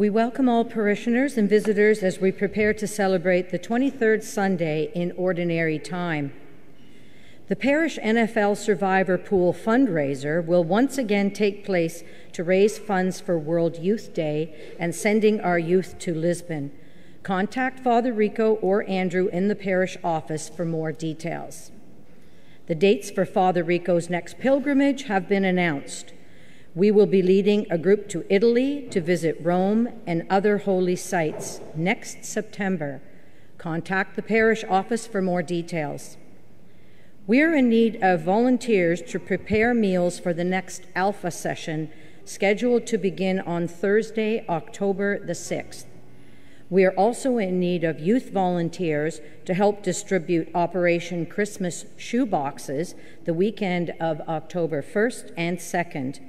We welcome all parishioners and visitors as we prepare to celebrate the 23rd Sunday in Ordinary Time. The Parish NFL Survivor Pool fundraiser will once again take place to raise funds for World Youth Day and sending our youth to Lisbon. Contact Father Rico or Andrew in the parish office for more details. The dates for Father Rico's next pilgrimage have been announced. We will be leading a group to Italy to visit Rome and other holy sites next September. Contact the parish office for more details. We are in need of volunteers to prepare meals for the next Alpha session scheduled to begin on Thursday, October the 6th. We are also in need of youth volunteers to help distribute Operation Christmas shoeboxes the weekend of October 1st and 2nd.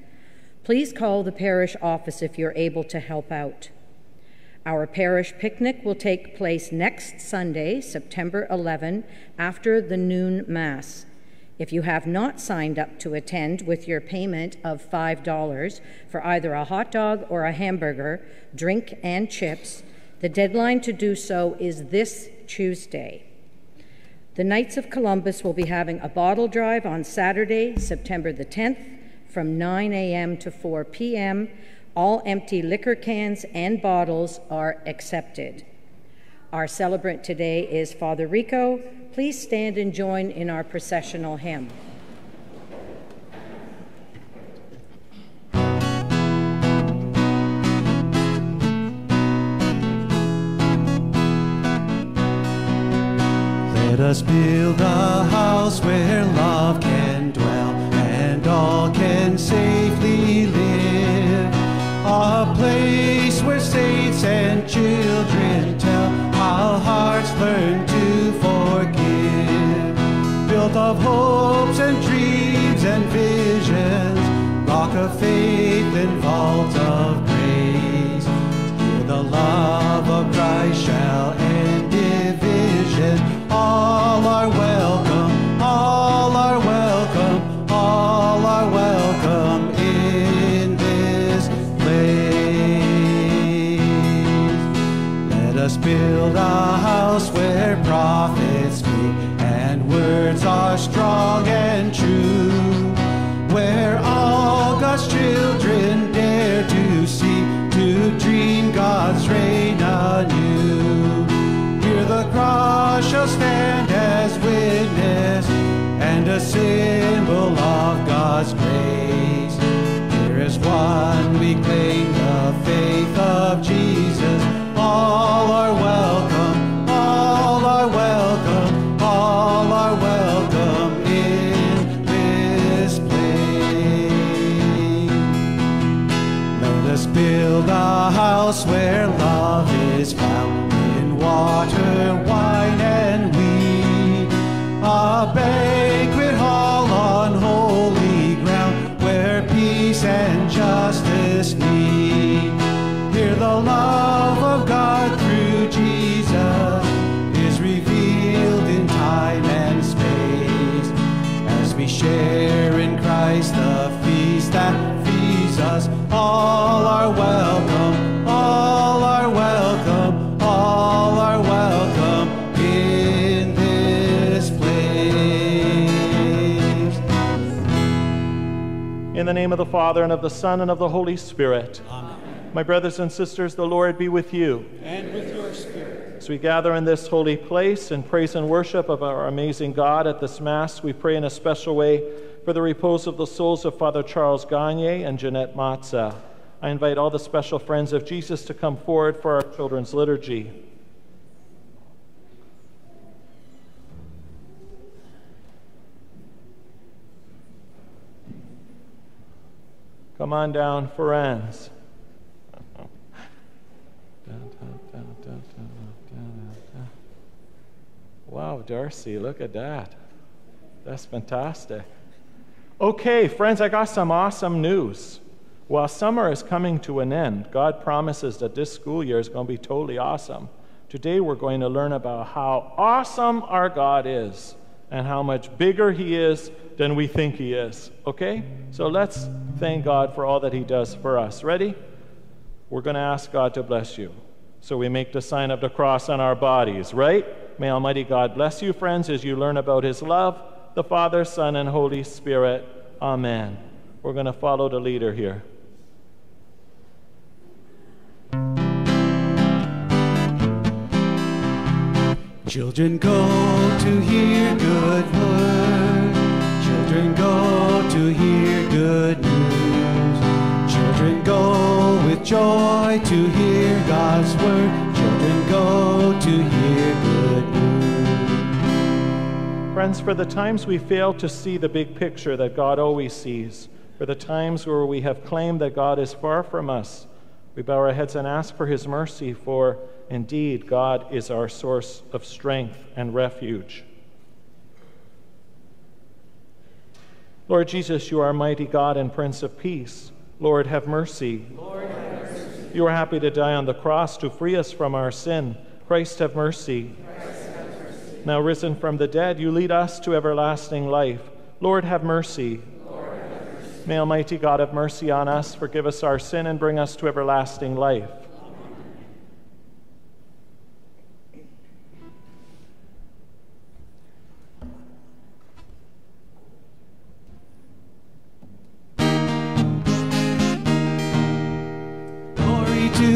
Please call the parish office if you're able to help out. Our parish picnic will take place next Sunday, September 11, after the noon Mass. If you have not signed up to attend with your payment of $5 for either a hot dog or a hamburger, drink, and chips, the deadline to do so is this Tuesday. The Knights of Columbus will be having a bottle drive on Saturday, September the 10th from 9 a.m. to 4 p.m. All empty liquor cans and bottles are accepted. Our celebrant today is Father Rico. Please stand and join in our processional hymn. Let us build a house where love can all can safely live. A place where saints and children tell how hearts learn to forgive. Built of hopes and dreams and visions, rock of faith and vault of grace. Here the love of Christ shall end house where prophets speak and words are strong and true. Where all God's children dare to see, to dream God's reign anew. Here the cross shall stand as witness and a symbol of God's grace. Here is one we claim the name of the Father, and of the Son, and of the Holy Spirit. Amen. My brothers and sisters, the Lord be with you. And with your spirit. As we gather in this holy place in praise and worship of our amazing God at this Mass, we pray in a special way for the repose of the souls of Father Charles Gagne and Jeanette Matza. I invite all the special friends of Jesus to come forward for our children's liturgy. Come on down, friends. Wow, Darcy, look at that. That's fantastic. Okay, friends, I got some awesome news. While summer is coming to an end, God promises that this school year is going to be totally awesome. Today, we're going to learn about how awesome our God is and how much bigger He is than we think He is. Okay? So let's thank God for all that He does for us. Ready? we're going to ask God to bless you. So we make the sign of the cross on our bodies, right? May Almighty God bless you, friends, as you learn about His love, the Father, Son, and Holy Spirit. Amen. We're going to follow the leader here. Children go to hear good word. Children go to hear good news. Children go with joy to hear God's word. Children go to hear good news. Friends, for the times we fail to see the big picture that God always sees, for the times where we have claimed that God is far from us, we bow our heads and ask for his mercy, for indeed God is our source of strength and refuge. Lord Jesus, you are mighty God and Prince of Peace. Lord, have mercy. Lord, have mercy. You are happy to die on the cross to free us from our sin. Christ, have mercy. Christ, have mercy. Now risen from the dead, you lead us to everlasting life. Lord, have mercy. May Almighty God have mercy on us, forgive us our sin, and bring us to everlasting life.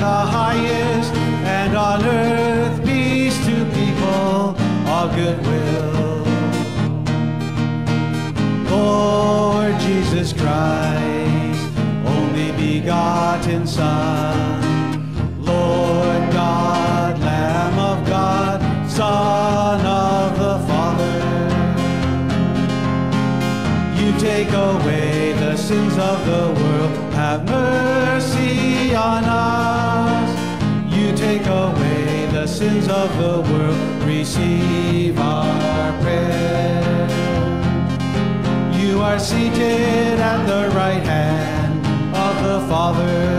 the highest, and on earth peace to people of good will. Lord Jesus Christ, only begotten Son, Lord God, Lamb of God, Son of the Father. You take away the sins of the world. Have mercy on us. Sins of the world. Receive our prayer. You are seated at the right hand of the Father.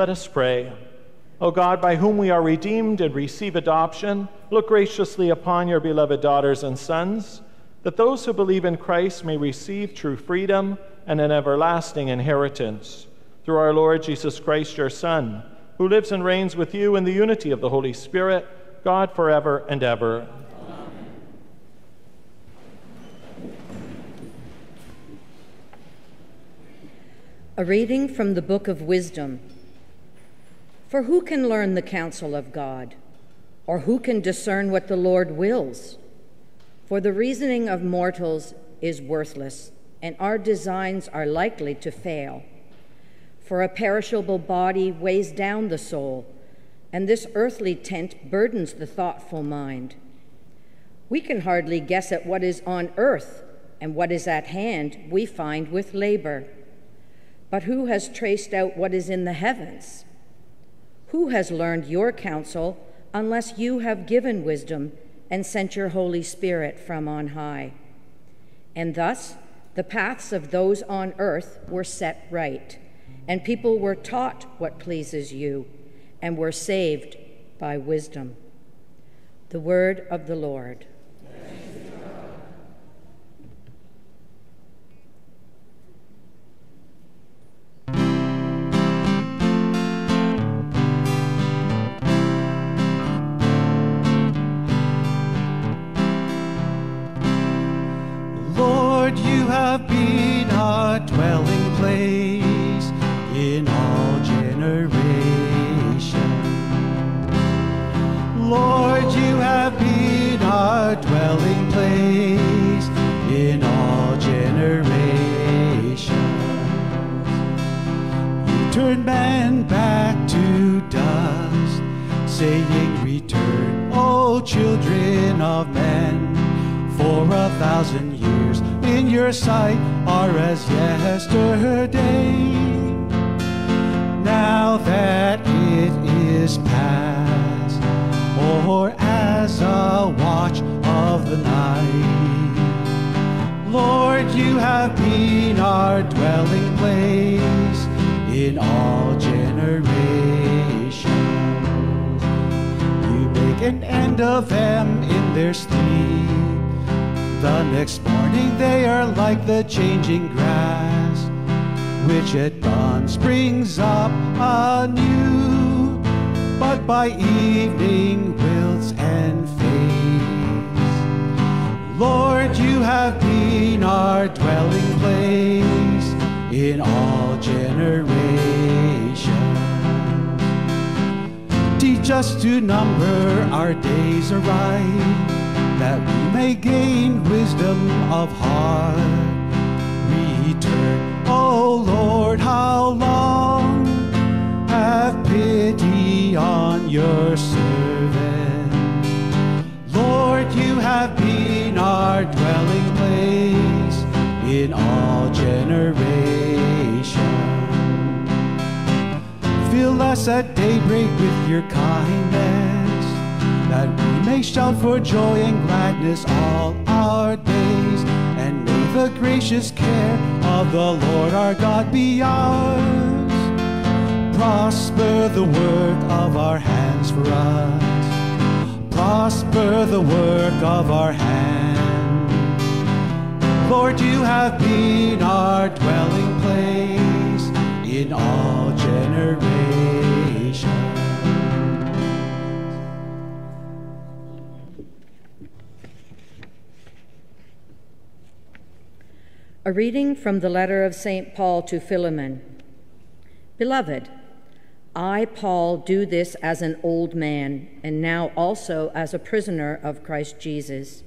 Let us pray. O God, by whom we are redeemed and receive adoption, look graciously upon your beloved daughters and sons, that those who believe in Christ may receive true freedom and an everlasting inheritance. Through our Lord Jesus Christ, your Son, who lives and reigns with you in the unity of the Holy Spirit, God forever and ever. A reading from the Book of Wisdom. For who can learn the counsel of God? Or who can discern what the Lord wills? For the reasoning of mortals is worthless, and our designs are likely to fail. For a perishable body weighs down the soul, and this earthly tent burdens the thoughtful mind. We can hardly guess at what is on earth, and what is at hand we find with labor. But who has traced out what is in the heavens? Who has learned your counsel unless you have given wisdom and sent your Holy Spirit from on high? And thus the paths of those on earth were set right, and people were taught what pleases you, and were saved by wisdom. The word of the Lord. Have been our dwelling place in all generations. Lord, you have been our dwelling place in all generations. You turn man your sight are as yesterday. Now that it is past, or as a watch of the night. Lord, you have been our dwelling place in all generations. You make an end of them in their sleep. The next morning they are like the changing grass, which at dawn springs up anew, but by evening wilts and fades. Lord, you have been our dwelling place in all generations. Teach us to number our days aright, that we may gain wisdom of heart. Return, O Lord, how long? Have pity on your servant. Lord, you have been our dwelling place in all generations. Fill us at daybreak with your kindness, that we may shout for joy and gladness all our days, and may the gracious care of the Lord our God be ours. Prosper the work of our hands for us. Prosper the work of our hands. Lord, you have been our dwelling place in all A reading from the letter of St. Paul to Philemon. Beloved, I, Paul, do this as an old man, and now also as a prisoner of Christ Jesus.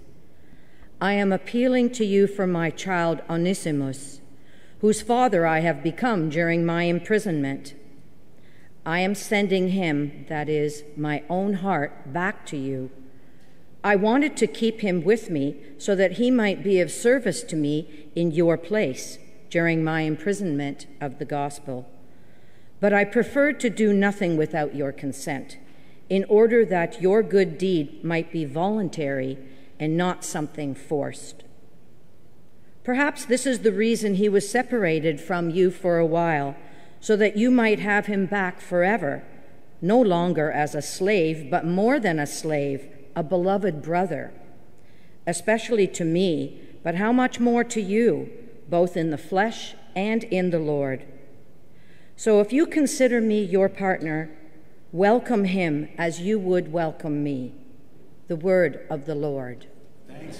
I am appealing to you for my child Onesimus, whose father I have become during my imprisonment. I am sending him, that is, my own heart, back to you. I wanted to keep him with me so that he might be of service to me in your place during my imprisonment of the gospel. But I preferred to do nothing without your consent, in order that your good deed might be voluntary and not something forced. Perhaps this is the reason he was separated from you for a while, so that you might have him back forever, no longer as a slave, but more than a slave, a beloved brother, especially to me, but how much more to you, both in the flesh and in the Lord. So if you consider me your partner, welcome him as you would welcome me. The word of the Lord. Thanks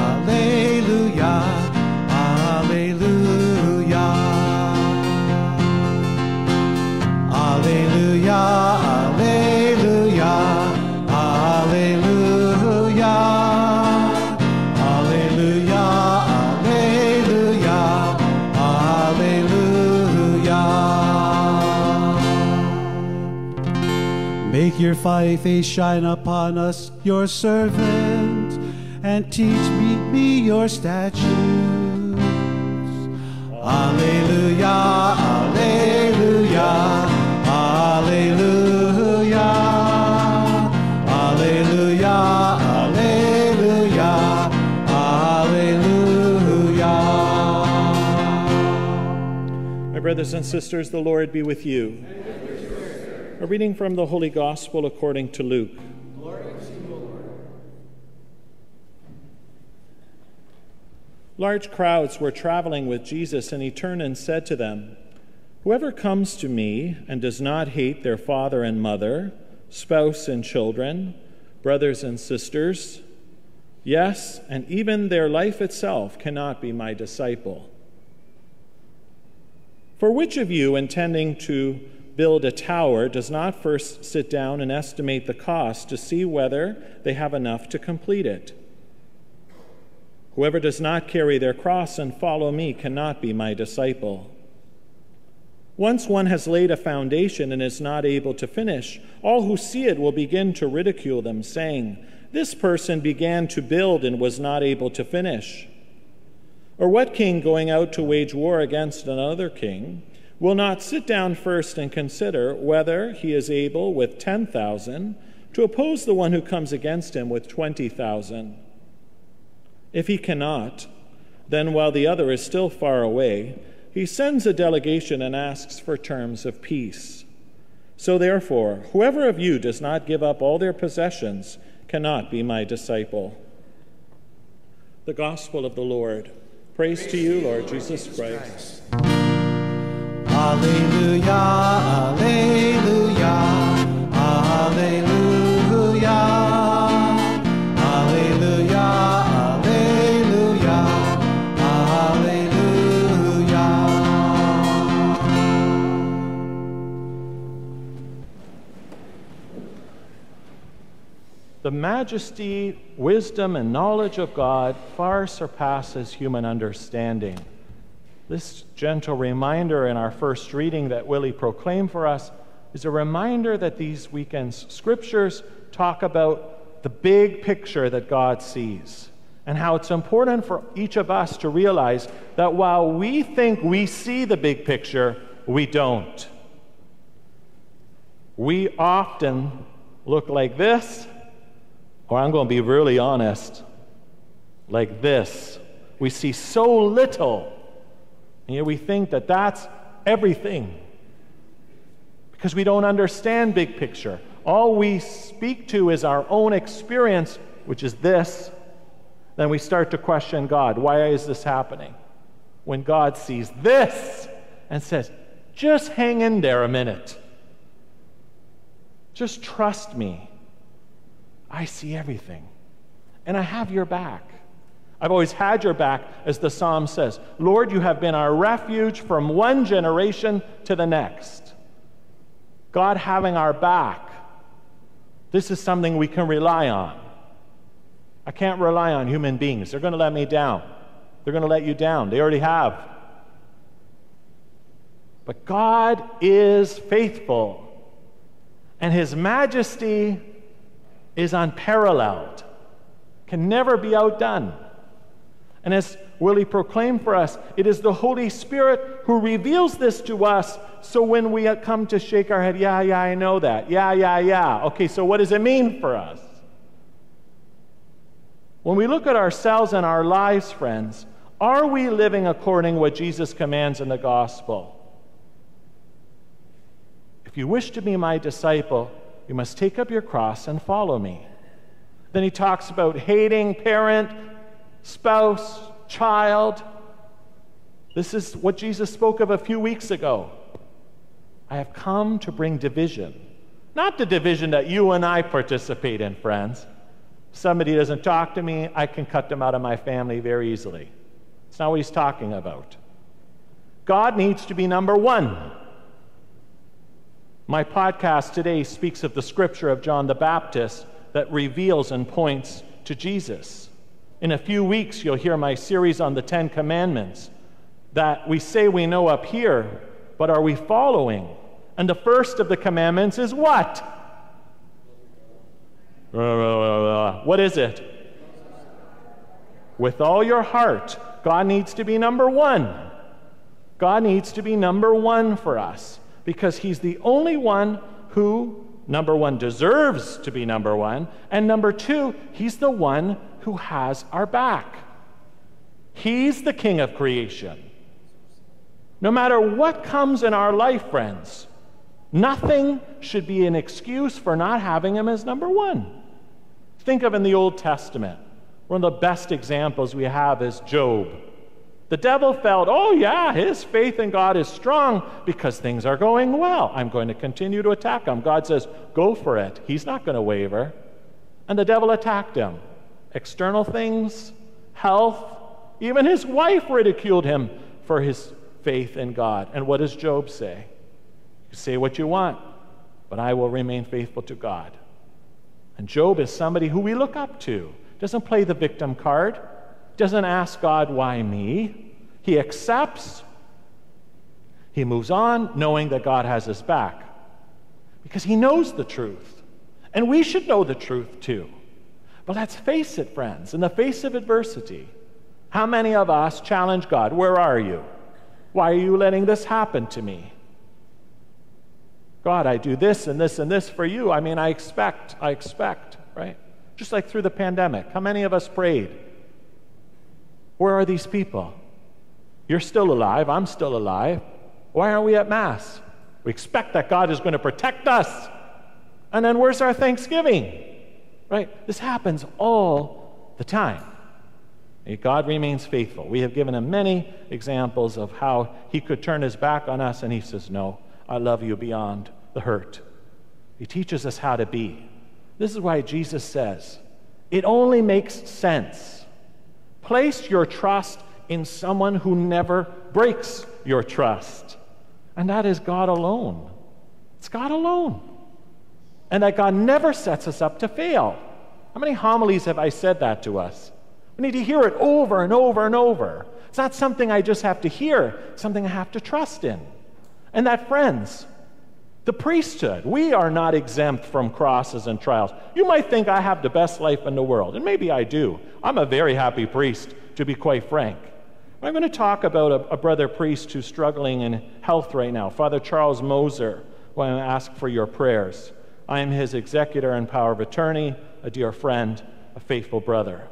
your face shine upon us, your servant, and teach me, me your statutes. Alleluia, Alleluia, Alleluia, Alleluia, Alleluia, Alleluia. My brothers and sisters, the Lord be with you. A reading from the Holy Gospel according to Luke. Large crowds were traveling with Jesus, and he turned and said to them, Whoever comes to me and does not hate their father and mother, spouse and children, brothers and sisters, yes, and even their life itself cannot be my disciple. For which of you, intending to build a tower, does not first sit down and estimate the cost to see whether they have enough to complete it? Whoever does not carry their cross and follow me cannot be my disciple. Once one has laid a foundation and is not able to finish, all who see it will begin to ridicule them, saying, This person began to build and was not able to finish. Or what king going out to wage war against another king will not sit down first and consider whether he is able with 10,000 to oppose the one who comes against him with 20,000? If he cannot, then while the other is still far away, he sends a delegation and asks for terms of peace. So therefore, whoever of you does not give up all their possessions cannot be my disciple. The Gospel of the Lord. Praise, Praise to you, Lord Jesus Christ. The majesty, wisdom, and knowledge of God far surpasses human understanding. This gentle reminder in our first reading that Willie proclaimed for us is a reminder that these weekend's scriptures talk about the big picture that God sees and how it's important for each of us to realize that while we think we see the big picture, we don't. We often look like this or I'm going to be really honest, like this. We see so little, and yet we think that that's everything because we don't understand big picture. All we speak to is our own experience, which is this. Then we start to question God. Why is this happening? When God sees this and says, just hang in there a minute. Just trust me. I see everything. And I have your back. I've always had your back, as the psalm says. Lord, you have been our refuge from one generation to the next. God having our back. This is something we can rely on. I can't rely on human beings. They're going to let me down. They're going to let you down. They already have. But God is faithful, and His majesty is unparalleled, can never be outdone. And as Willie proclaimed for us, it is the Holy Spirit who reveals this to us. So when we come to shake our head, yeah, yeah, I know that. Yeah, yeah, yeah. Okay, so what does it mean for us? When we look at ourselves and our lives, friends, are we living according what Jesus commands in the gospel? If you wish to be my disciple, you must take up your cross and follow me. Then he talks about hating parent, spouse, child. This is what Jesus spoke of a few weeks ago. I have come to bring division. Not the division that you and I participate in, friends. Somebody doesn't talk to me, I can cut them out of my family very easily. It's not what he's talking about. God needs to be number one. My podcast today speaks of the scripture of John the Baptist that reveals and points to Jesus. In a few weeks, you'll hear my series on the Ten Commandments that we say we know up here, but are we following? And the first of the commandments is what? What is it? With all your heart. God needs to be number one. God needs to be number one for us because he's the only one who, number one, deserves to be number one, and number two, he's the one who has our back. He's the king of creation. No matter what comes in our life, friends, Nothing should be an excuse for not having him as number one. Think of in the Old Testament, one of the best examples we have is Job. The devil felt, oh, yeah, his faith in God is strong because things are going well. I'm going to continue to attack him. God says, go for it. He's not going to waver. And the devil attacked him. External things, health, even his wife ridiculed him for his faith in God. And what does Job say? You say what you want, but I will remain faithful to God. And Job is somebody who we look up to. Doesn't play the victim card, doesn't ask God, why me? He accepts. He moves on knowing that God has his back because he knows the truth. And we should know the truth too. But let's face it, friends, in the face of adversity, how many of us challenge God? Where are you? Why are you letting this happen to me? God, I do this and this and this for you. I mean, I expect, I expect, right? Just like through the pandemic. How many of us prayed? Where are these people? You're still alive. I'm still alive. Why aren't we at Mass? We expect that God is going to protect us. And then where's our thanksgiving? Right? This happens all the time. God remains faithful. We have given him many examples of how he could turn his back on us, and he says, No, I love you beyond the hurt. He teaches us how to be. This is why Jesus says, It only makes sense. Place your trust in someone who never breaks your trust, and that is God alone. It's God alone. And that God never sets us up to fail. How many homilies have I said that to us? We need to hear it over and over and over. It's not something I just have to hear, it's something I have to trust in. And that, friends, the priesthood, we are not exempt from crosses and trials. You might think I have the best life in the world, and maybe I do. I'm a very happy priest, to be quite frank. I'm going to talk about a, a brother priest who's struggling in health right now, Father Charles Moser, who I ask for your prayers. I am his executor and power of attorney, a dear friend, a faithful brother.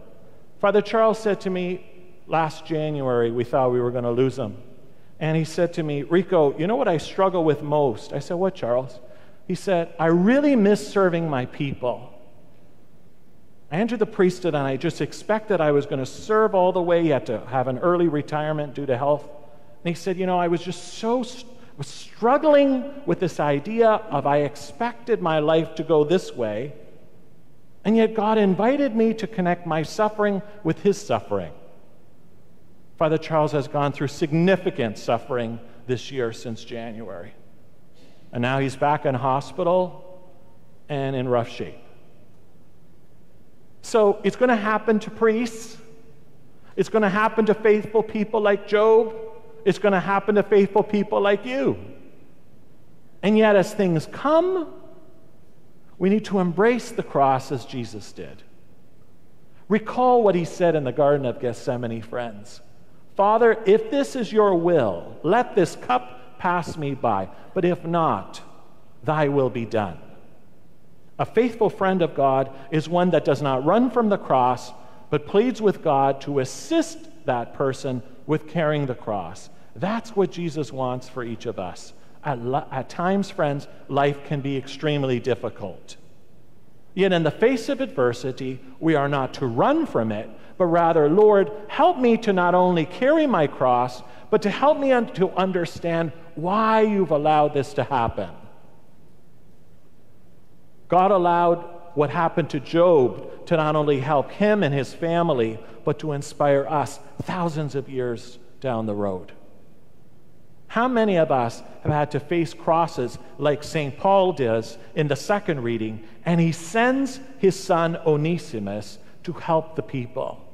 Father Charles said to me last January, we thought we were going to lose him. And he said to me, Rico, you know what I struggle with most? I said, What, Charles? He said, I really miss serving my people. I entered the priesthood and I just expected I was going to serve all the way. He had to have an early retirement due to health. And he said, You know, I was just so was struggling with this idea of I expected my life to go this way. And yet God invited me to connect my suffering with his suffering. Father Charles has gone through significant suffering this year since January. And now he's back in hospital and in rough shape. So it's going to happen to priests. It's going to happen to faithful people like Job. It's going to happen to faithful people like you. And yet, as things come, we need to embrace the cross as Jesus did. Recall what he said in the Garden of Gethsemane, friends. Father, if this is your will, let this cup pass me by. But if not, thy will be done. A faithful friend of God is one that does not run from the cross, but pleads with God to assist that person with carrying the cross. That's what Jesus wants for each of us. At, at times, friends, life can be extremely difficult. Yet, in the face of adversity, we are not to run from it, but rather, Lord, help me to not only carry my cross, but to help me un- to understand why you've allowed this to happen. God allowed what happened to Job to not only help him and his family, but to inspire us thousands of years down the road. How many of us have had to face crosses like St. Paul does in the second reading, and he sends his son Onesimus to help the people?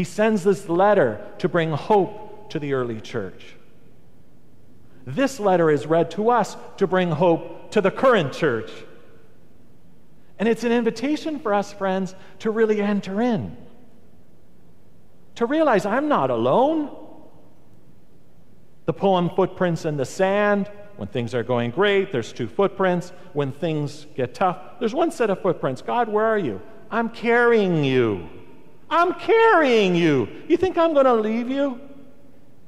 He sends this letter to bring hope to the early church. This letter is read to us to bring hope to the current church. And it's an invitation for us, friends, to really enter in. To realize I'm not alone. The poem Footprints in the Sand, when things are going great, there's two footprints. When things get tough, there's one set of footprints. God, where are you? I'm carrying you. I'm carrying you. You think I'm going to leave you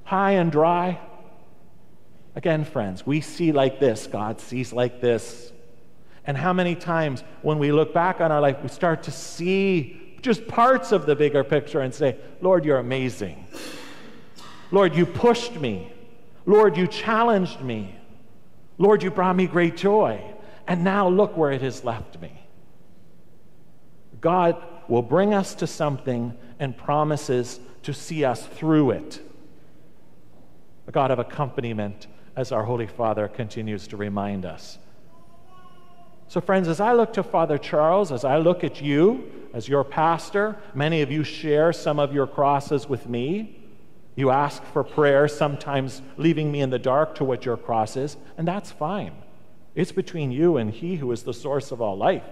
high and dry? Again, friends, we see like this, God sees like this. And how many times when we look back on our life, we start to see just parts of the bigger picture and say, Lord, you're amazing. Lord, you pushed me. Lord, you challenged me. Lord, you brought me great joy. And now look where it has left me. God will bring us to something and promises to see us through it. A God of accompaniment, as our Holy Father continues to remind us. So, friends, as I look to Father Charles, as I look at you as your pastor, many of you share some of your crosses with me. You ask for prayer, sometimes leaving me in the dark to what your cross is, and that's fine. It's between you and He who is the source of all life.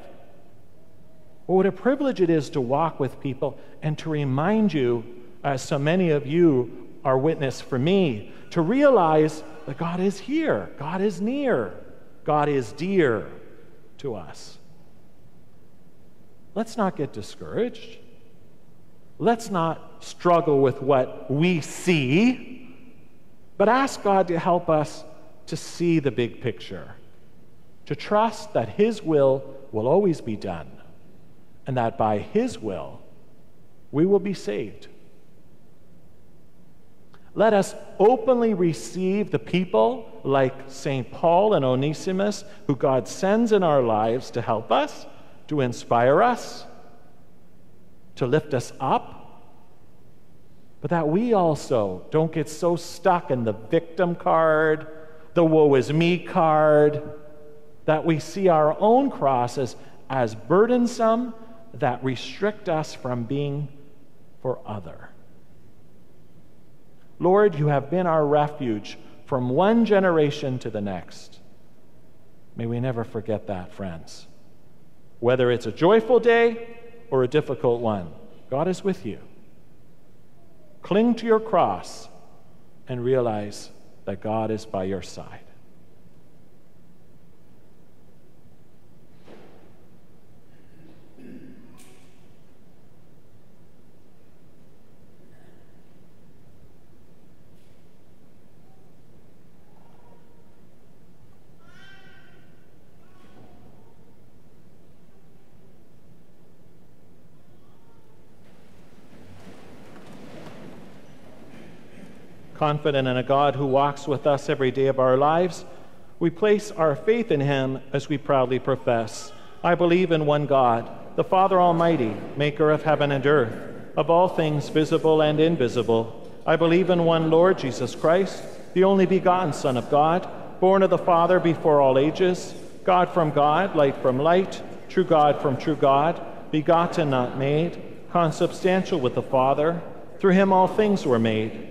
But what a privilege it is to walk with people and to remind you, as so many of you are witness for me, to realize that God is here, God is near, God is dear to us. Let's not get discouraged. Let's not struggle with what we see, but ask God to help us to see the big picture, to trust that His will will always be done, and that by His will we will be saved. Let us openly receive the people like St. Paul and Onesimus, who God sends in our lives to help us, to inspire us, to lift us up, but that we also don't get so stuck in the victim card, the woe is me card, that we see our own crosses as burdensome that restrict us from being for other. Lord, you have been our refuge from one generation to the next. May we never forget that, friends. Whether it's a joyful day or a difficult one, God is with you. Cling to your cross and realize that God is by your side. Confident in a God who walks with us every day of our lives, we place our faith in him as we proudly profess I believe in one God, the Father Almighty, maker of heaven and earth, of all things visible and invisible. I believe in one Lord Jesus Christ, the only begotten Son of God, born of the Father before all ages, God from God, light from light, true God from true God, begotten, not made, consubstantial with the Father. Through him all things were made.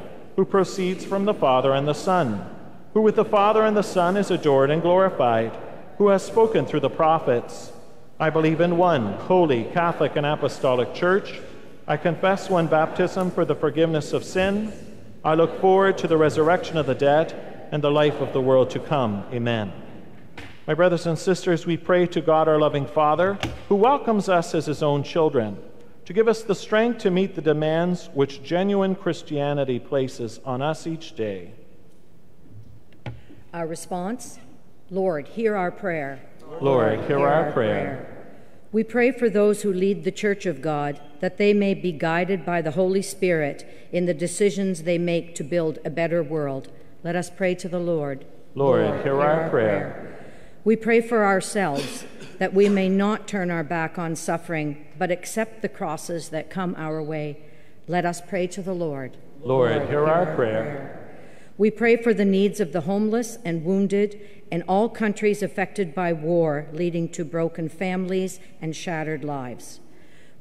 who proceeds from the Father and the Son, who with the Father and the Son is adored and glorified, who has spoken through the prophets. I believe in one holy, Catholic, and Apostolic Church. I confess one baptism for the forgiveness of sin. I look forward to the resurrection of the dead and the life of the world to come. Amen. My brothers and sisters, we pray to God, our loving Father, who welcomes us as his own children to give us the strength to meet the demands which genuine Christianity places on us each day. Our response Lord, hear our prayer. Lord, hear, hear our, our prayer. prayer. We pray for those who lead the Church of God that they may be guided by the Holy Spirit in the decisions they make to build a better world. Let us pray to the Lord. Lord, Lord hear, hear, our, our prayer. prayer. We pray for ourselves that we may not turn our back on suffering, but accept the crosses that come our way. Let us pray to the Lord. Lord, Lord hear, our, our prayer. prayer. We pray for the needs of the homeless and wounded in all countries affected by war, leading to broken families and shattered lives.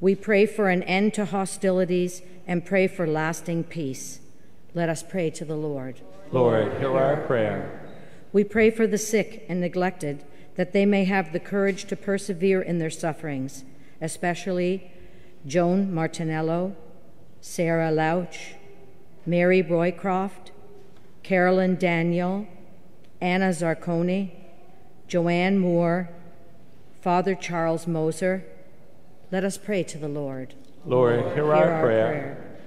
We pray for an end to hostilities and pray for lasting peace. Let us pray to the Lord. Lord, hear our prayer. We pray for the sick and neglected that they may have the courage to persevere in their sufferings, especially Joan Martinello, Sarah Lauch, Mary Roycroft, Carolyn Daniel, Anna Zarconi, Joanne Moore, Father Charles Moser. Let us pray to the Lord. Lord, hear, Hear our, prayer.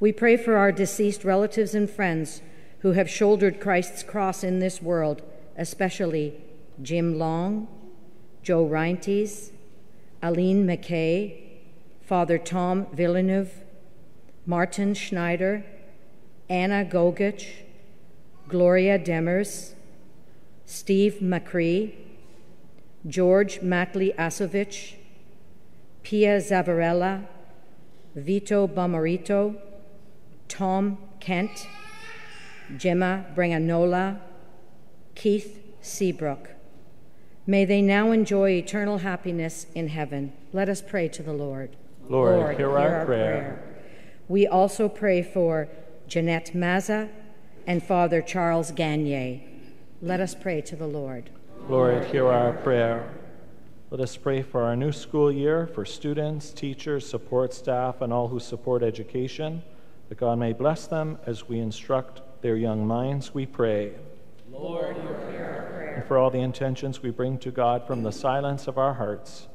We pray for our deceased relatives and friends who have shouldered Christ's cross in this world, especially Jim Long, Joe Reintes, Aline McKay, Father Tom Villeneuve, Martin Schneider, Anna Gogich, Gloria Demers, Steve McCree, George Mackley Asovich, Pia Zavarella, Vito Bamarito, Tom Kent, Gemma Branganola, Keith Seabrook. May they now enjoy eternal happiness in heaven. Let us pray to the Lord. Lord, hear our prayer. We also pray for Jeanette Mazza and Father Charles Gagne. Let us pray to the Lord. Lord, hear our prayer. Let us pray for our new school year, for students, teachers, support staff, and all who support education, that God may bless them as we instruct their young minds, we pray. Lord, hear our prayer. And for all the intentions we bring to God from the silence of our hearts.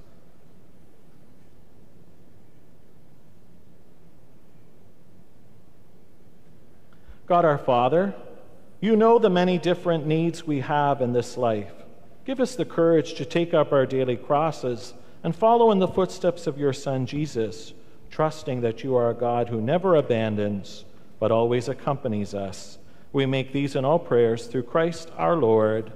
God our Father, you know the many different needs we have in this life. Give us the courage to take up our daily crosses and follow in the footsteps of your Son Jesus, trusting that you are a God who never abandons, but always accompanies us. We make these and all prayers through Christ our Lord.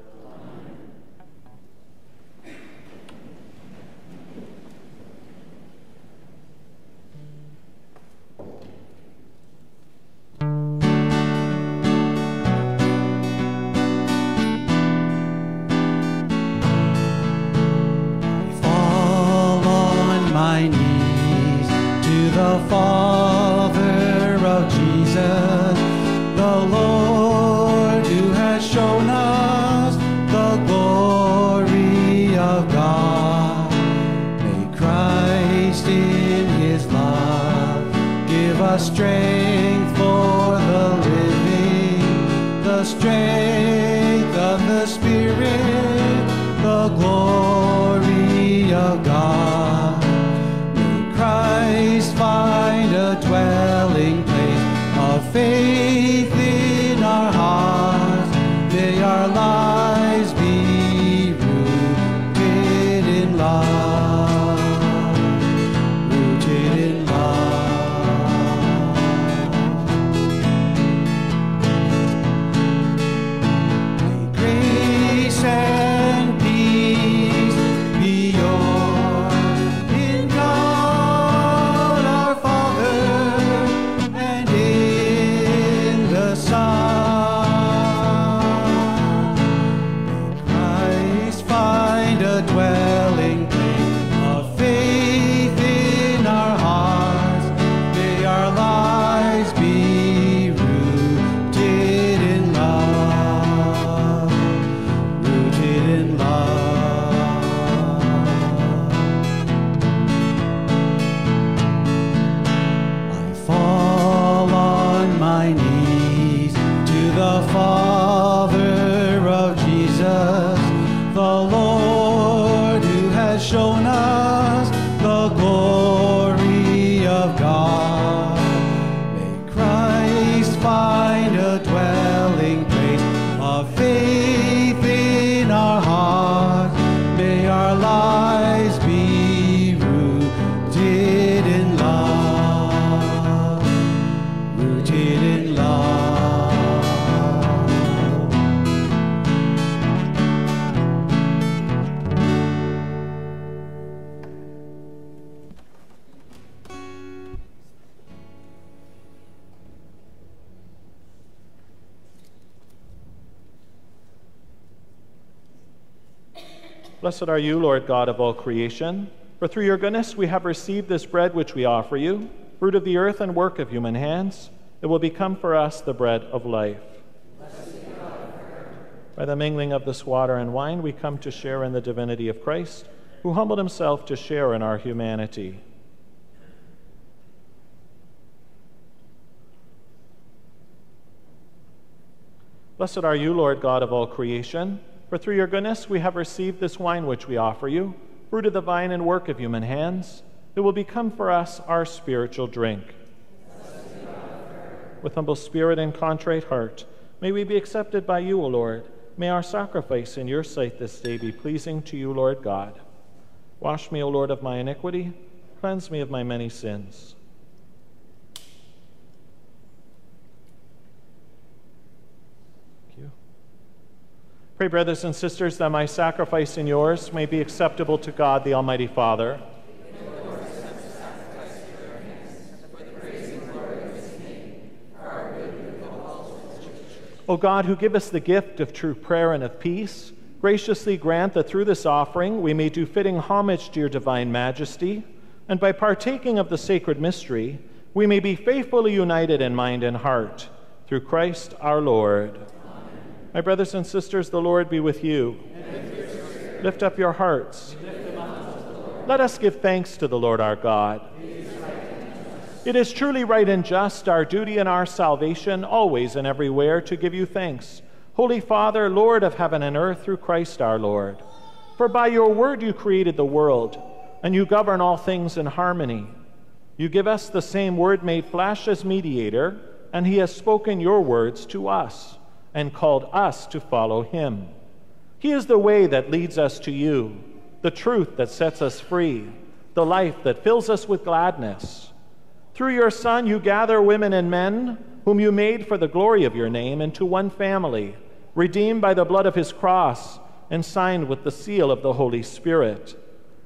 Blessed are you, Lord God of all creation, for through your goodness we have received this bread which we offer you, fruit of the earth and work of human hands. it will become for us the bread of life. By the mingling of this water and wine, we come to share in the divinity of Christ, who humbled himself to share in our humanity. Blessed are you, Lord God of all creation, for through your goodness we have received this wine which we offer you, fruit of the vine and work of human hands. It will become for us our spiritual drink. With humble spirit and contrite heart, may we be accepted by you, O Lord May our sacrifice in your sight this day be pleasing to you, Lord God. Wash me, O Lord, of my iniquity, cleanse me of my many sins. Pray, brothers and sisters, that my sacrifice and yours may be acceptable to God, the Almighty Father. O God, who give us the gift of true prayer and of peace, graciously grant that through this offering we may do fitting homage to your divine majesty, and by partaking of the sacred mystery, we may be faithfully united in mind and heart. Through Christ our Lord. My brothers and sisters, the Lord be with you. Lift up your hearts. Let us give thanks to the Lord our God. It is truly right and just, our duty and our salvation, always and everywhere, to give you thanks. Holy Father, Lord of heaven and earth, through Christ our Lord. For by your word you created the world, and you govern all things in harmony. You give us the same word made flesh as mediator, and he has spoken your words to us, and called us to follow him. He is the way that leads us to you, the truth that sets us free, the life that fills us with gladness. Through your Son, you gather women and men whom you made for the glory of your name into one family, redeemed by the blood of his cross and signed with the seal of the Holy Spirit.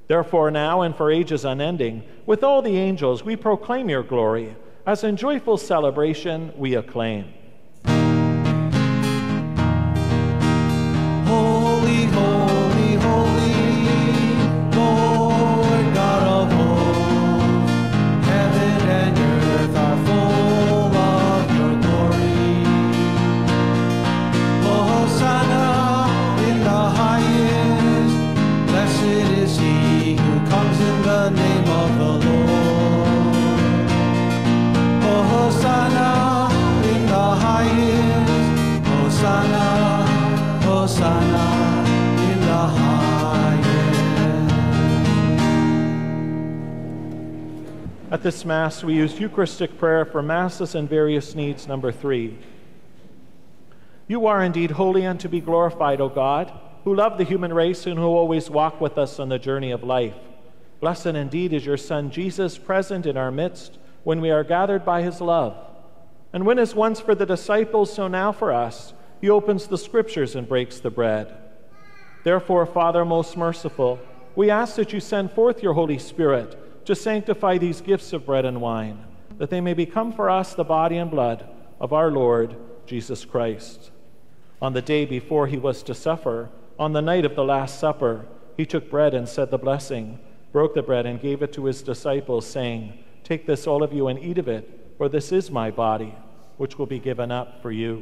Therefore, now and for ages unending, with all the angels, we proclaim your glory. As in joyful celebration, we acclaim. At this Mass, we use Eucharistic prayer for Masses and various needs, number three. You are indeed holy and to be glorified, O God, who love the human race and who always walk with us on the journey of life. Blessed indeed is your Son, Jesus, present in our midst when we are gathered by his love. And when, as once for the disciples, so now for us, he opens the scriptures and breaks the bread. Therefore, Father most merciful, we ask that you send forth your Holy Spirit to sanctify these gifts of bread and wine, that they may become for us the body and blood of our Lord Jesus Christ. On the day before he was to suffer, on the night of the Last Supper, he took bread and said the blessing, broke the bread, and gave it to his disciples, saying, Take this, all of you, and eat of it, for this is my body, which will be given up for you.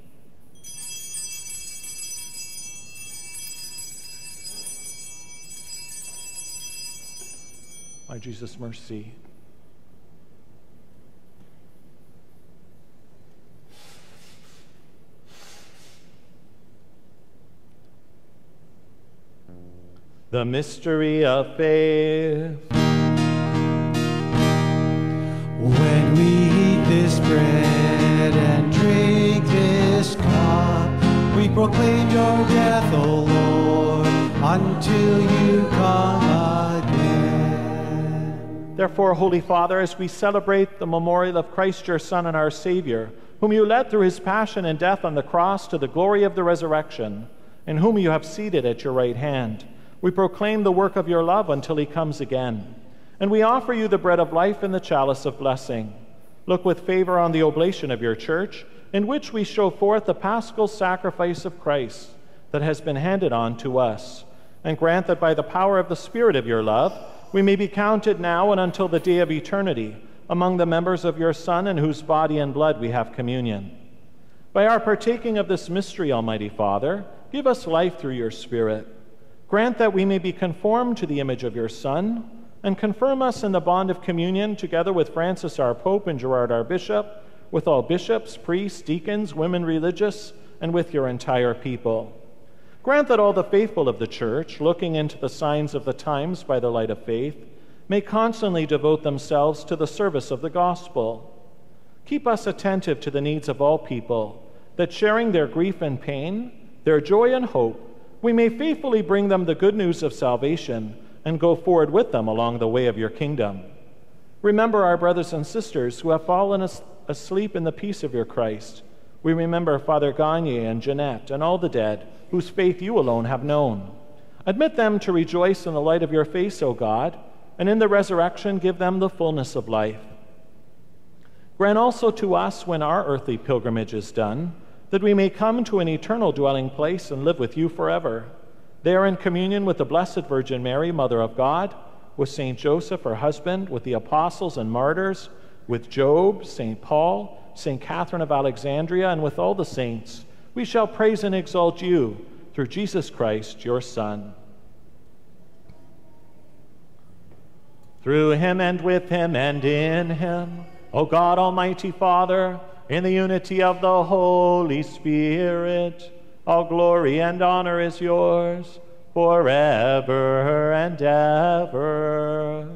By Jesus' mercy. The mystery of faith. When we eat this bread and drink this cup, we proclaim your death, O Lord until you come. Therefore, Holy Father, as we celebrate the memorial of Christ your Son and our Savior, whom you led through his passion and death on the cross to the glory of the resurrection, and whom you have seated at your right hand, we proclaim the work of your love until he comes again. And we offer you the bread of life and the chalice of blessing. Look with favor on the oblation of your church, in which we show forth the paschal sacrifice of Christ that has been handed on to us. And grant that by the power of the Spirit of your love, we may be counted now and until the day of eternity among the members of your Son, in whose body and blood we have communion. By our partaking of this mystery, Almighty Father, give us life through your Spirit. Grant that we may be conformed to the image of your Son, and confirm us in the bond of communion together with Francis our Pope and Gerard our Bishop, with all bishops, priests, deacons, women religious, and with your entire people. Grant that all the faithful of the Church, looking into the signs of the times by the light of faith, may constantly devote themselves to the service of the gospel. Keep us attentive to the needs of all people, that sharing their grief and pain, their joy and hope, we may faithfully bring them the good news of salvation and go forward with them along the way of your kingdom. Remember our brothers and sisters who have fallen asleep in the peace of your Christ. We remember Father Gagne and Jeanette and all the dead whose faith you alone have known. Admit them to rejoice in the light of your face, O God, and in the resurrection give them the fullness of life. Grant also to us, when our earthly pilgrimage is done, that we may come to an eternal dwelling place and live with you forever. There, in communion with the Blessed Virgin Mary, Mother of God, with Saint Joseph, her husband, with the apostles and martyrs, with Job, Saint Paul, Saint Catherine of Alexandria, and with all the saints we shall praise and exalt you through Jesus Christ, your Son. Through him and with him and in him, O God, Almighty Father, in the unity of the Holy Spirit, all glory and honor is yours forever and ever.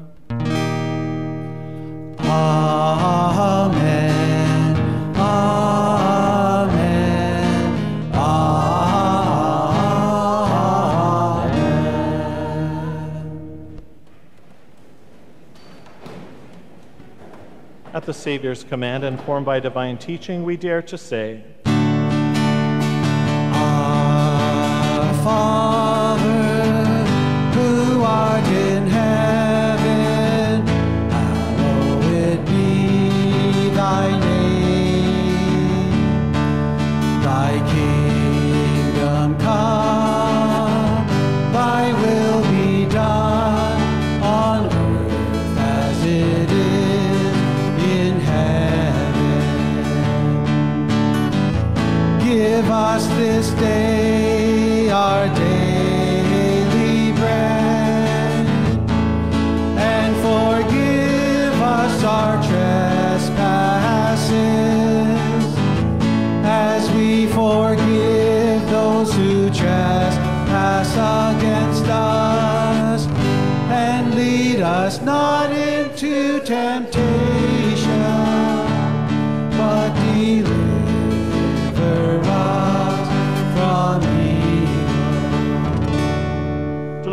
Amen. The Savior's command, informed by divine teaching, we dare to say, Our Father, who art in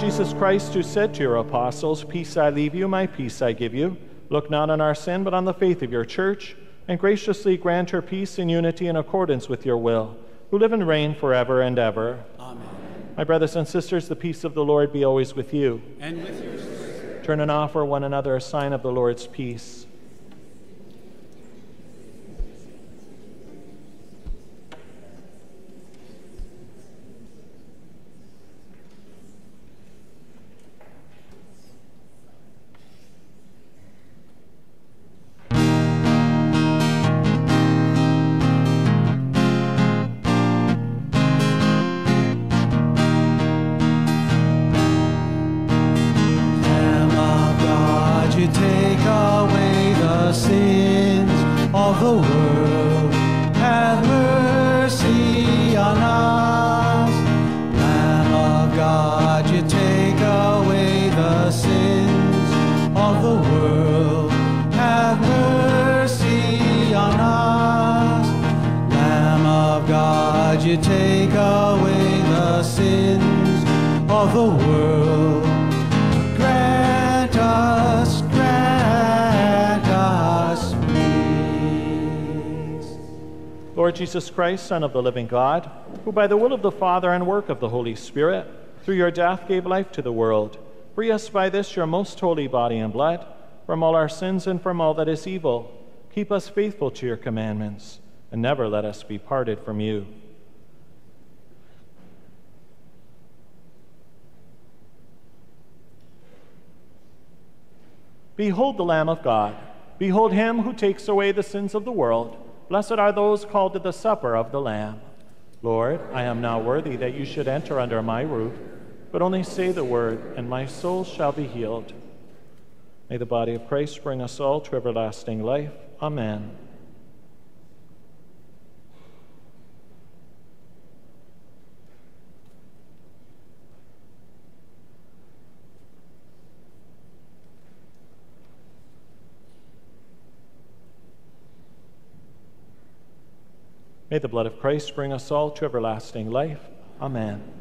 Jesus Christ, who said to your apostles, Peace I leave you, my peace I give you, look not on our sin, but on the faith of your church, and graciously grant her peace and unity in accordance with your will, who live and reign forever and ever. Amen. My brothers and sisters, the peace of the Lord be always with you. And with your spirit. Turn and offer one another a sign of the Lord's peace. Christ, Son of the living God, who by the will of the Father and work of the Holy Spirit, through your death gave life to the world, free us by this your most holy body and blood from all our sins and from all that is evil. Keep us faithful to your commandments, and never let us be parted from you. Behold the Lamb of God. Behold him who takes away the sins of the world. Blessed are those called to the supper of the Lamb. Lord, I am not worthy that you should enter under my roof, but only say the word, and my soul shall be healed. May the body of Christ bring us all to everlasting life. Amen. May the blood of Christ bring us all to everlasting life. Amen.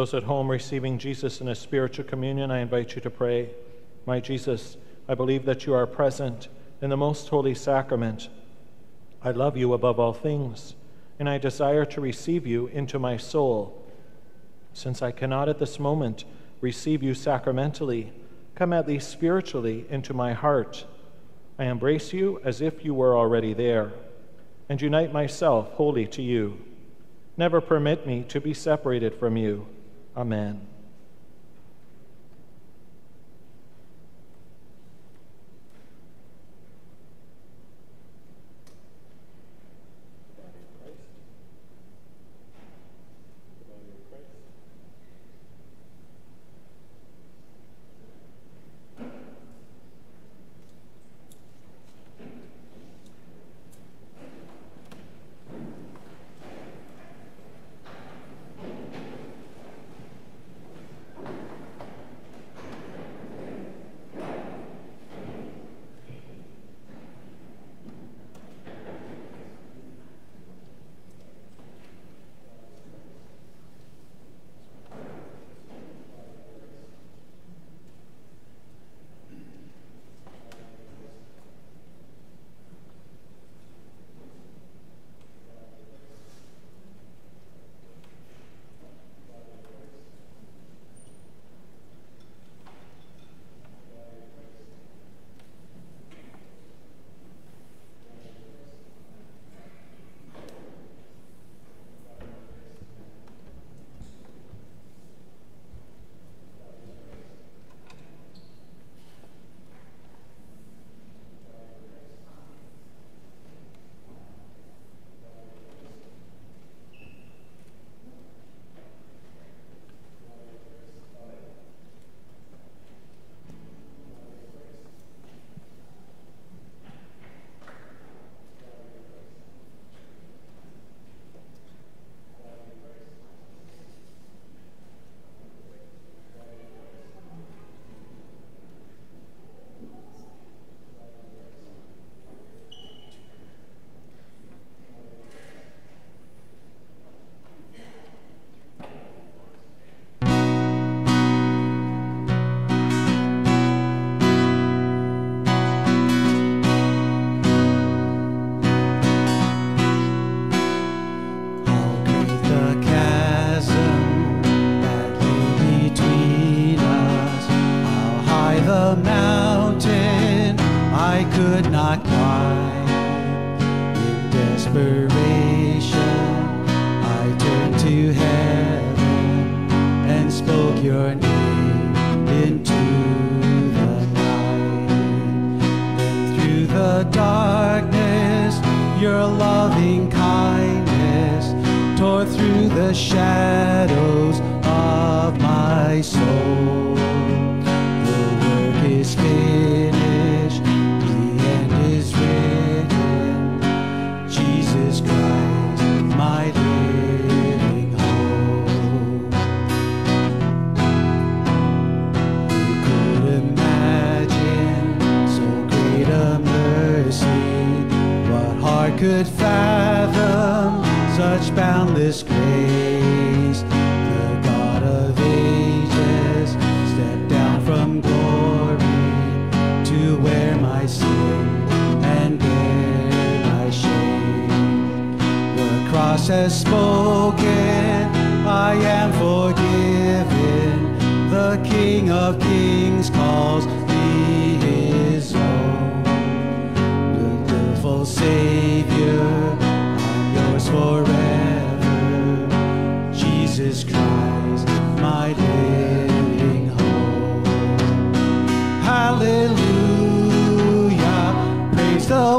Those at home receiving Jesus in a spiritual communion, I invite you to pray. My Jesus, I believe that you are present in the most holy sacrament. I love you above all things, and I desire to receive you into my soul. Since I cannot at this moment receive you sacramentally, come at least spiritually into my heart. I embrace you as if you were already there, and unite myself wholly to you. Never permit me to be separated from you. Amen.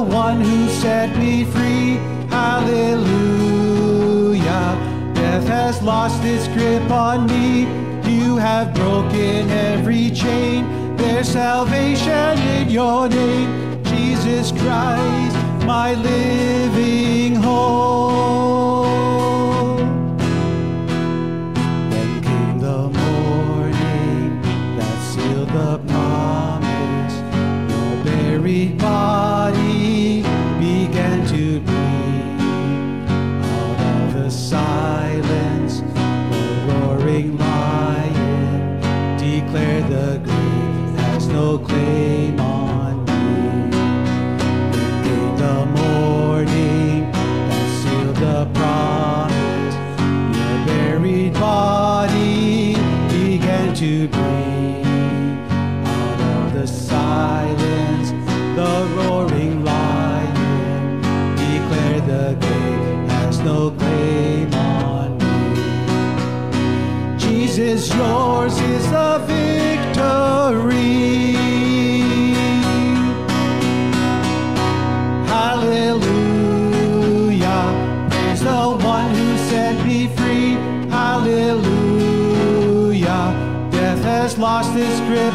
One who set me free. Hallelujah. Death has lost its grip on me. You have broken every chain. There's salvation in your name. Jesus Christ, my living hope. Then came the morning that sealed the promise. Your buried body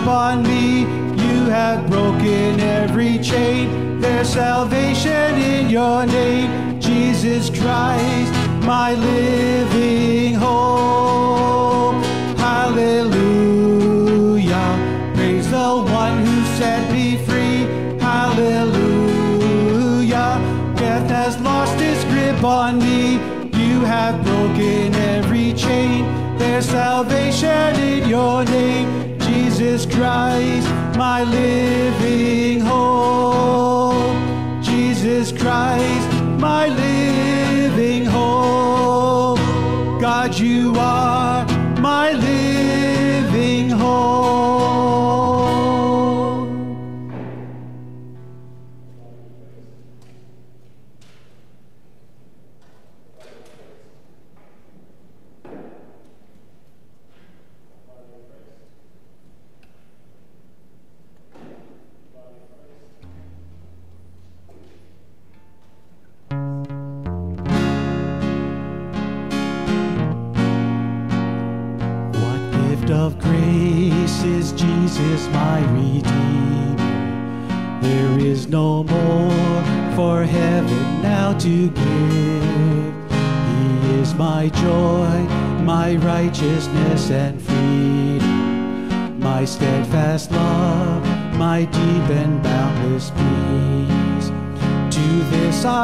its grip on me. You have broken every chain. There's salvation in your name. Jesus Christ, my living hope. Hallelujah. Praise the one who set me free. Hallelujah. Death has lost its grip on me. You have broken every chain. There's salvation in your name. Jesus Christ, my living hope. Jesus Christ, my living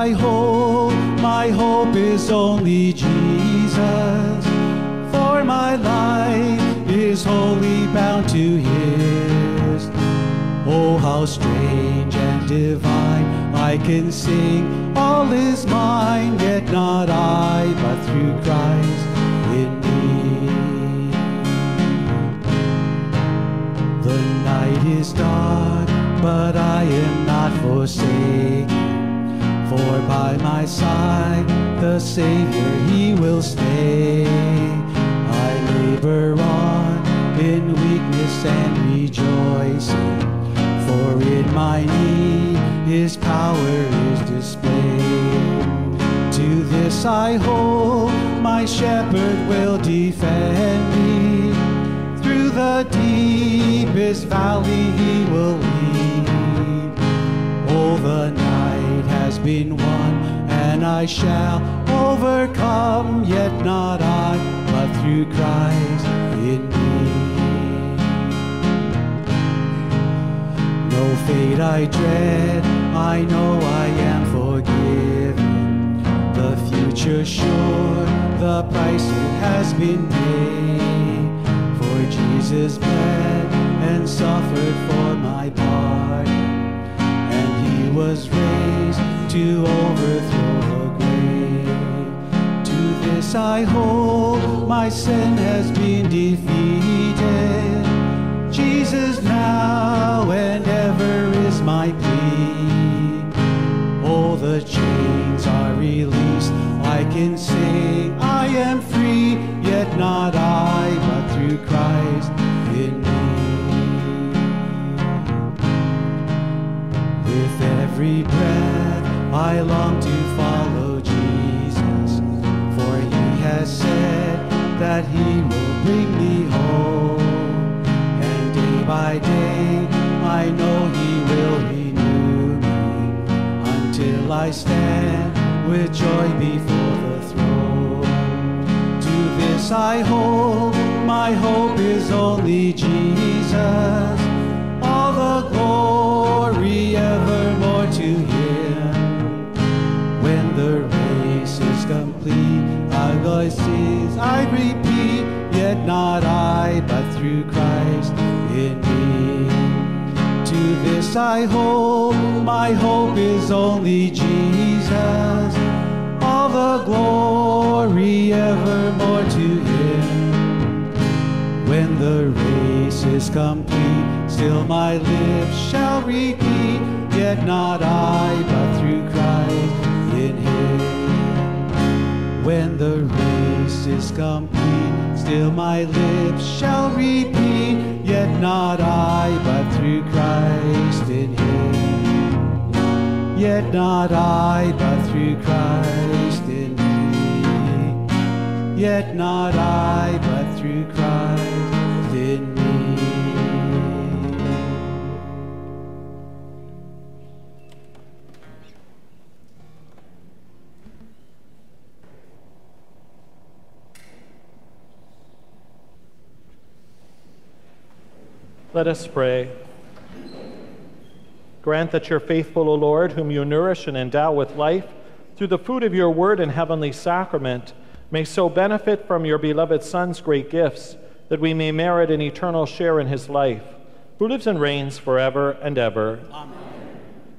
I hold, my hope is only Jesus. For my life is wholly bound to His. Oh, how strange and divine I can sing, all is mine, yet not I, but through Christ in me. The night is dark, but I am not forsaken. For by my side the Savior he will stay. I labor on in weakness and rejoicing. For in my need his power is displayed. To this I hold, my shepherd will defend me. Through the deepest valley he will lead. All the been won, and I shall overcome, yet not I, but through Christ in me. No fate I dread, I know I am forgiven. The future sure, the price it has been paid. For Jesus bled and suffered for my part, and he was raised to overthrow the grave. To this I hold, my sin has been defeated. Jesus now and ever is my plea. All the chains are released. I can sing, I am free, yet not I, but through Christ in me. With every I stand with joy before the throne. To this I hold, my hope is only Jesus. All the glory evermore to Him. When the race is complete, I says, I repeat, yet not I, but through Christ I hold, my hope is only Jesus. All the glory evermore to Him. When the race is complete, still my lips shall repeat, yet not I, but through Christ in Him. When the race is complete, still my lips shall repeat, not I, but through Christ in Him. Yet not I, but through Christ in me. Yet not I, but through Christ Let us pray. Grant that your faithful, O Lord, whom you nourish and endow with life through the food of your word and heavenly sacrament, may so benefit from your beloved Son's great gifts that we may merit an eternal share in his life, who lives and reigns forever and ever. Amen.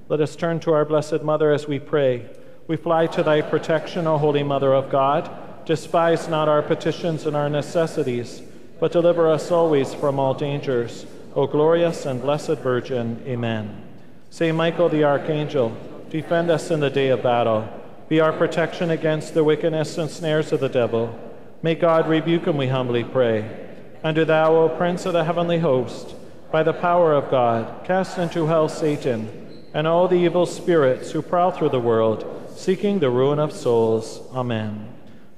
Let us turn to our Blessed Mother as we pray. We fly to thy protection, O Holy Mother of God. Despise not our petitions and our necessities, but deliver us always from all dangers. O glorious and blessed Virgin, Amen. Saint Michael the Archangel, defend us in the day of battle. Be our protection against the wickedness and snares of the devil. May God rebuke him, we humbly pray. And do thou, O Prince of the heavenly host, by the power of God, cast into hell Satan and all the evil spirits who prowl through the world, seeking the ruin of souls. Amen.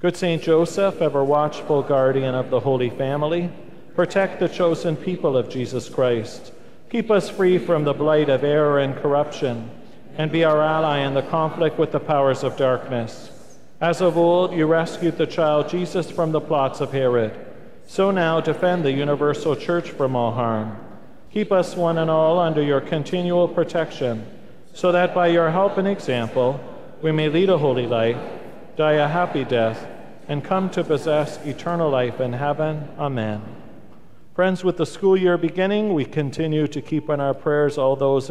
Good Saint Joseph, ever watchful guardian of the Holy Family, Protect the chosen people of Jesus Christ. Keep us free from the blight of error and corruption, and be our ally in the conflict with the powers of darkness. As of old, you rescued the child Jesus from the plots of Herod. So now defend the universal church from all harm. Keep us one and all under your continual protection, so that by your help and example, we may lead a holy life, die a happy death, and come to possess eternal life in heaven. Amen. Friends, with the school year beginning, we continue to keep in our prayers all those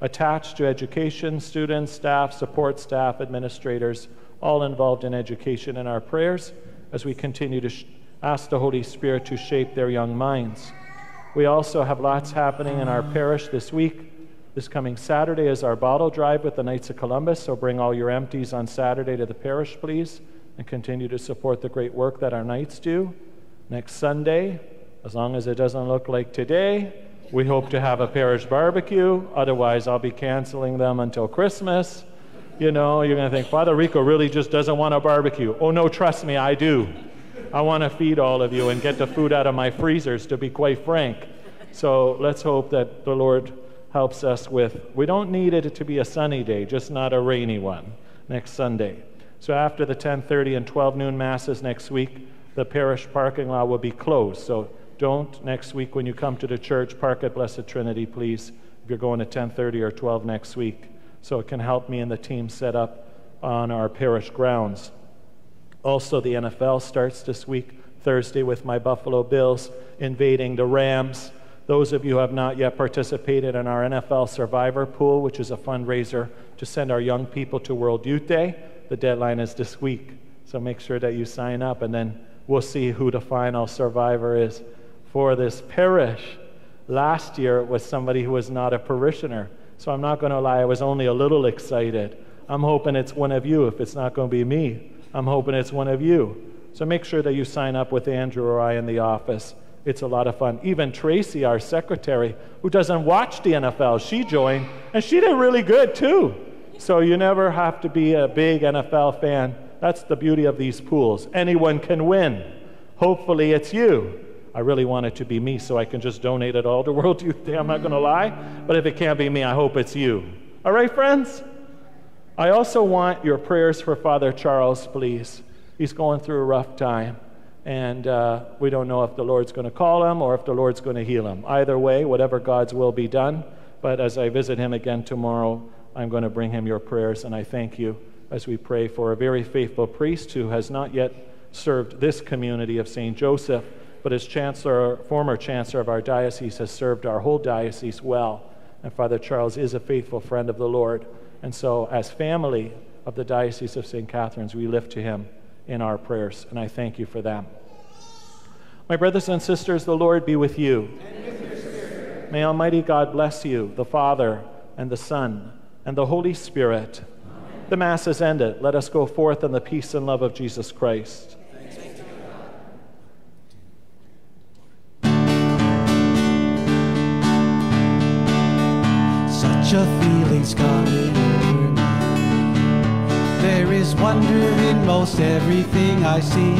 attached to education, students, staff, support staff, administrators, all involved in education in our prayers as we continue to ask the Holy Spirit to shape their young minds. We also have lots happening in our parish this week. This coming Saturday is our bottle drive with the Knights of Columbus, so bring all your empties on Saturday to the parish, please, and continue to support the great work that our Knights do. Next Sunday, as long as it doesn't look like today, we hope to have a parish barbecue. Otherwise, I'll be canceling them until Christmas. You know, you're going to think, Father Rico really just doesn't want a barbecue. Oh, no, trust me, I do. I want to feed all of you and get the food out of my freezers, to be quite frank. So let's hope that the Lord helps us with. We don't need it to be a sunny day, just not a rainy one next Sunday. So after the 10:30 and 12 noon masses next week, the parish parking lot will be closed. So don't next week when you come to the church park at Blessed Trinity, please. If you're going to 10:30 or 12 next week, so it can help me and the team set up on our parish grounds. Also, the NFL starts this week, Thursday, with my Buffalo Bills invading the Rams. Those of you who have not yet participated in our NFL Survivor Pool, which is a fundraiser to send our young people to World Youth Day, the deadline is this week. So make sure that you sign up, and then we'll see who the final survivor is for this parish. Last year, it was somebody who was not a parishioner. So I'm not going to lie, I was only a little excited. I'm hoping it's one of you if it's not going to be me. I'm hoping it's one of you. So make sure that you sign up with Andrew or I in the office. It's a lot of fun. Even Tracy, our secretary, who doesn't watch the NFL, she joined, and she did really good too. So you never have to be a big NFL fan. That's the beauty of these pools. Anyone can win. Hopefully, it's you. I really want it to be me so I can just donate it all to World Youth Day. I'm not going to lie. But if it can't be me, I hope it's you. All right, friends? I also want your prayers for Father Charles, please. He's going through a rough time, and uh, we don't know if the Lord's going to call him or if the Lord's going to heal him. Either way, whatever God's will be done. But as I visit him again tomorrow, I'm going to bring him your prayers, and I thank you as we pray for a very faithful priest who has not yet served this community of St. Joseph, but as chancellor, former chancellor of our diocese, has served our whole diocese well. And Father Charles is a faithful friend of the Lord. And so, as family of the Diocese of St. Catharines, we lift to him in our prayers, and I thank you for them. My brothers and sisters, the Lord be with you. With May Almighty God bless you, the Father, and the Son, and the Holy Spirit. Amen. The Mass is ended. Let us go forth in the peace and love of Jesus Christ. Such a feeling's coming there is wonder in most everything I see.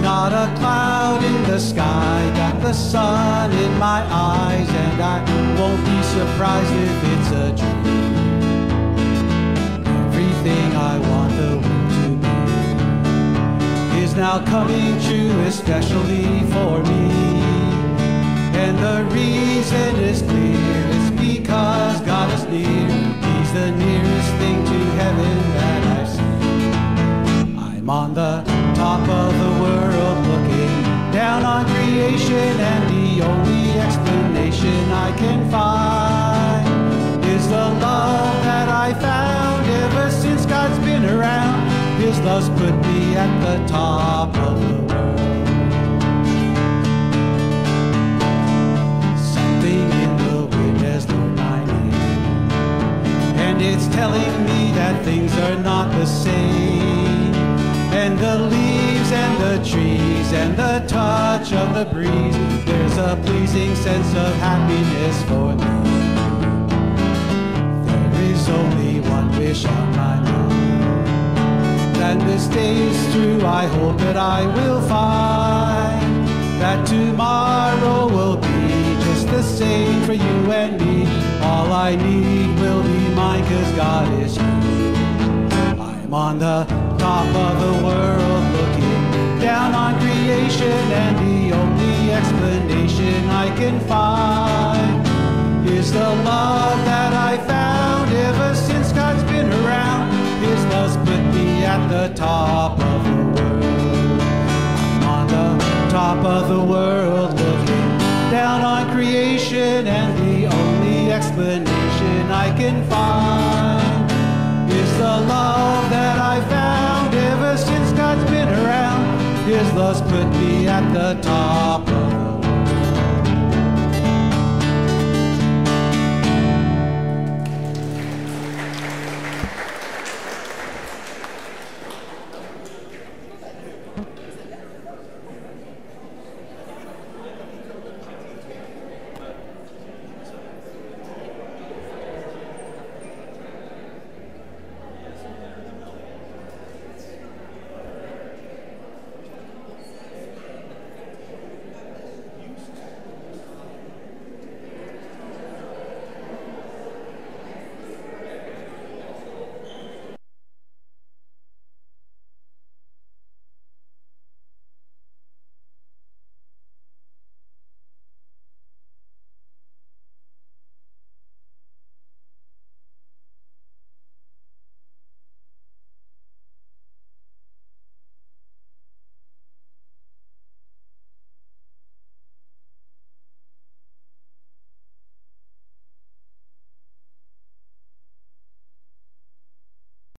Not a cloud in the sky, got the sun in my eyes, and I won't be surprised if it's a dream. Everything I want the world to be is now coming true, especially for me. And the reason is clear, because God is near He's the nearest thing to heaven that I see. I'm on the top of the world looking down on creation, and the only explanation I can find is the love that I found ever since God's been around. His love's put me at the top of the world. Breeze, there's a pleasing sense of happiness for me. There is only one wish on my mind. That this day is through, I hope that I will find that tomorrow will be just the same for you and me. All I need will be mine, cause God is here. I'm on the top of the world looking down on creation, and I can find is the love that I found ever since God's been around. His love's put me at the top of the world. I'm on the top of the world looking down on creation, and the only explanation I can find is the love that I found ever since God's been around. His love's put me at the top